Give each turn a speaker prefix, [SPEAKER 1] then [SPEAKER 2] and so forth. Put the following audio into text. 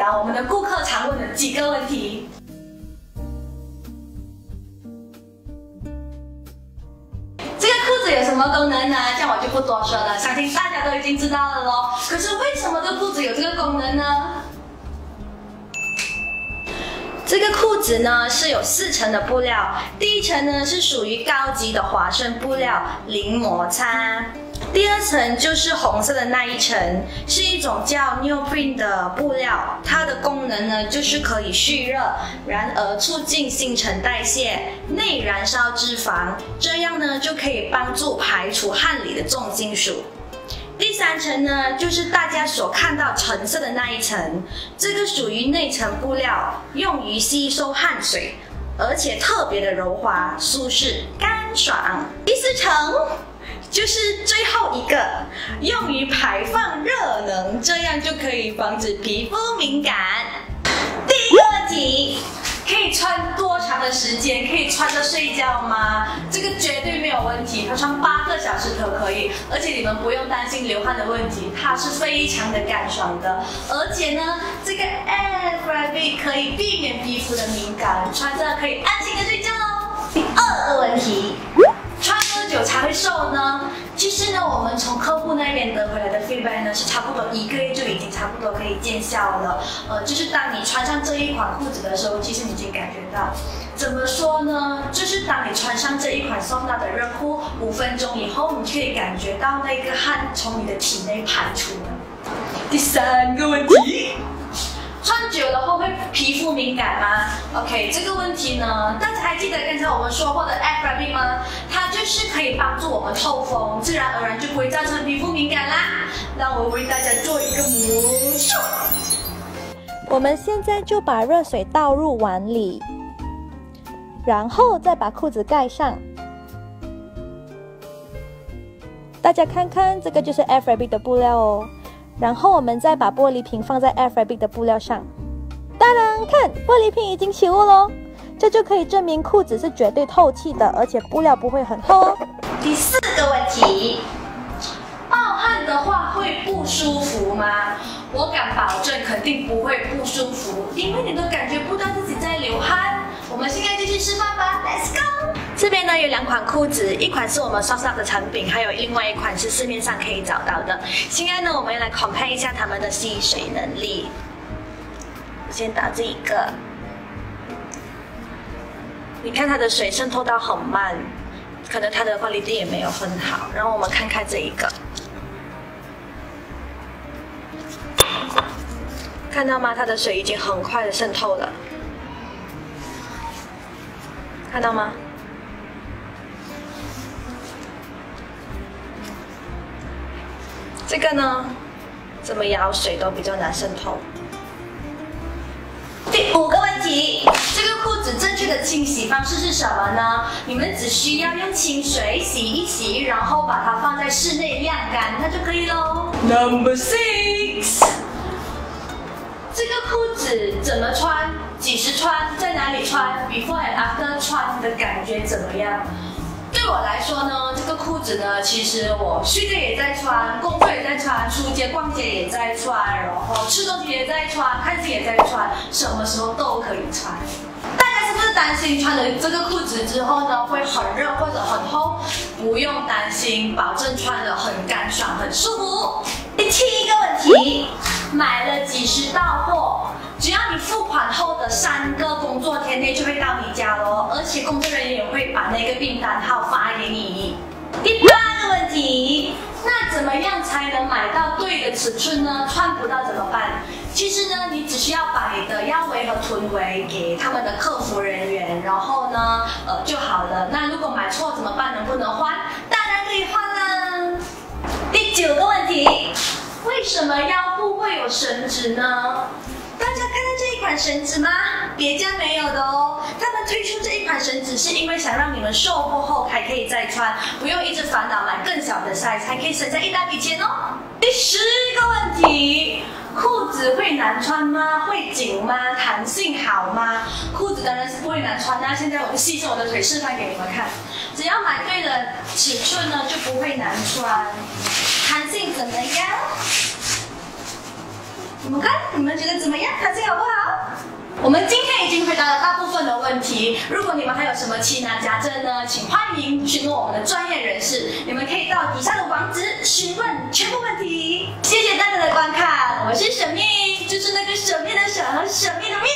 [SPEAKER 1] 答我们的顾客常问的几个问题。这个裤子有什么功能呢？这样我就不多说了，相信大家都已经知道了咯。可是为什么这裤子有这个功能呢？这个裤子呢是有四层的布料，第一层呢是属于高级的华顺布料，零摩擦。第二层就是红色的那一层，是一种叫 neoprene 的布料，它的功能呢就是可以蓄热，然而促进新陈代谢，内燃烧脂肪，这样呢就可以帮助排除汗里的重金属。第三层呢，就是大家所看到橙色的那一层，这个属于内层布料，用于吸收汗水，而且特别的柔滑、舒适、干爽。第四层就是最后一个，用于排放热能，这样就可以防止皮肤敏感。第一个问题。可以穿多长的时间？可以穿着睡觉吗？这个绝对没有问题，它穿八个小时都可以，而且你们不用担心流汗的问题，它是非常的干爽的，而且呢，这个 Air Fabric 可以避免皮肤的敏感，穿着可以安心的睡觉是差不多一个月就已经差不多可以见效了。呃，就是当你穿上这一款裤子的时候，其实你已经感觉到，怎么说呢？就是当你穿上这一款送到的热裤，五分钟以后，你可以感觉到那个汗从你的体内排出了。第三个问题。穿久了后会皮肤敏感吗？OK，这个问题呢，大家还记得刚才我们说过的 Air Fabric 吗？它就是可以帮助我们透风，自然而然就不会造成皮肤敏感啦。让我为大家做一个魔术。
[SPEAKER 2] 我们现在就把热水倒入碗里，然后再把裤子盖上。大家看看，这个就是 Air Fabric 的布料哦。然后我们再把玻璃瓶放在 Air Fabric 的布料上，当然，看玻璃瓶已经起雾喽，这就可以证明裤子是绝对透气的，而且布料不会很厚哦。
[SPEAKER 1] 第四个问题，暴汗的话会不舒服吗？我敢保证肯定不会不舒服，因为你都感觉不到自己在流汗。我们现在就去示范吧，Let's go。这边呢有两款裤子，一款是我们刷刷的产品，还有另外一款是市面上可以找到的。现在呢，我们要来 compare 一下它们的吸水能力。先打这一个，你看它的水渗透到很慢，可能它的管理力也没有很好。然后我们看看这一个，看到吗？它的水已经很快的渗透了。看到吗？这个呢，怎么舀水都比较难渗透。的清洗方式是什么呢？你们只需要用清水洗一洗，然后把它放在室内晾干，那就可以喽。Number six，这个裤子怎么穿？几时穿，在哪里穿？Before and after 穿的感觉怎么样？对我来说呢，这个裤子呢，其实我睡觉也在穿，工作也在穿，出街逛街也在穿，然后吃东西也在穿，看戏也在穿，什么时候都可以穿。担心穿了这个裤子之后呢，会很热或者很厚？不用担心，保证穿的很干爽、很舒服。第七个问题，买了几时到货？只要你付款后的三个工作天内就会到你家喽，而且工作人员也会把那个订单号发给你。第八个问题，那怎么样才能买到对的尺寸呢？穿不到怎么办？其实呢，你只需要把你的腰围和臀围给他们的客服人，呃就好了。那如果买错怎么办？能不能换？当然可以换啦。第九个问题，为什么腰部会有绳子呢？大家看到这一款绳子吗？别家没有的哦。他们推出这一款绳子是因为想让你们售后后还可以再穿，不用一直烦恼买更小的 size，还可以省下一大笔钱哦。第十个问题，裤子会难穿吗？会紧吗？弹性好吗？裤子当然是不会难穿那现在我就细着我的腿示范给你们看，只要买对了尺寸呢，就不会难穿。弹性怎么样？你们看，你们觉得怎么样？表现好不好？我们今天已经回答了大部分的问题。如果你们还有什么疑难杂症呢，请欢迎询问我们的专业人士。你们可以到底下的网址询问全部问题。谢谢大家的观看，我是沈秘，就是那个神秘的沈和神秘的秘。